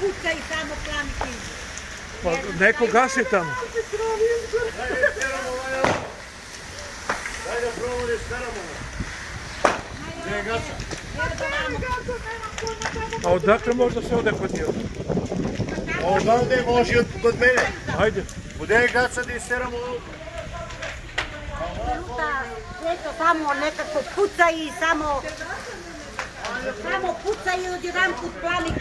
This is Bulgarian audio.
пука и само пламки. Па, е, не, кога си там? Дай е, е, да пробваме с Карамона. А отдакle може да се оде под него? А отдавде може и под мене. Хайде. Къде е гаца да изтераме Ето само некако пуца и само... Само пуца и одирам под пламик.